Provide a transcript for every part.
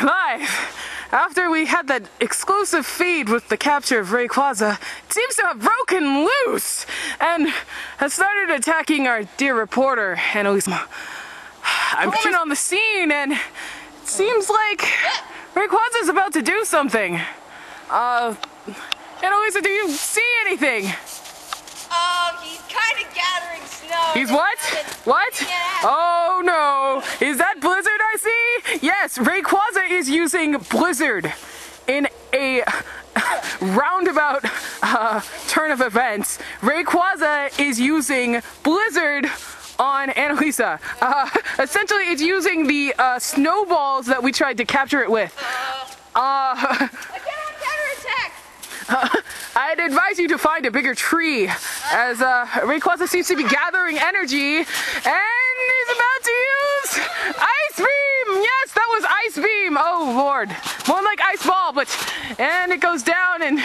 back live. After we had that exclusive feed with the capture of Rayquaza, it seems to have broken loose and has started attacking our dear reporter, Annalisa. I'm coming on the scene and it seems like Rayquaza's about to do something. Uh, Annalisa, do you see anything? Oh, he's kind of gathering snow. He's what? What? Oh no! Is that Blizzard I see? Yes, Rayquaza is using Blizzard in a roundabout uh, turn of events. Rayquaza is using Blizzard on Annalisa. Uh, essentially, it's using the uh, snowballs that we tried to capture it with. Uh, counterattack. I'd advise you to find a bigger tree, as uh, Rayquaza seems to be gathering energy and is about to use Ice Beam! Yes, that was Ice Beam! Oh lord. More like Ice Ball, but. And it goes down and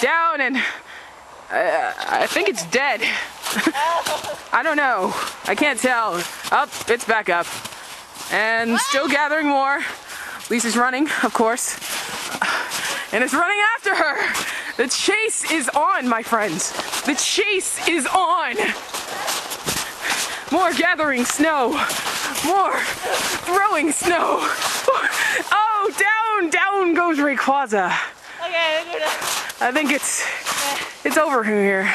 down and. Uh, I think it's dead. I don't know. I can't tell. Up, it's back up. And still gathering more. Lisa's running, of course. And it's running after her. The chase is on, my friends. The chase is on. More gathering snow. More throwing snow. Oh, down, down goes Rayquaza. Okay. I think it's it's over from here.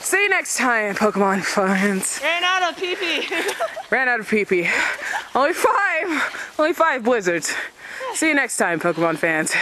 See you next time, Pokemon fans. Ran out of pee pee. Ran out of PP. Only five, only five blizzards. See you next time, Pokemon fans.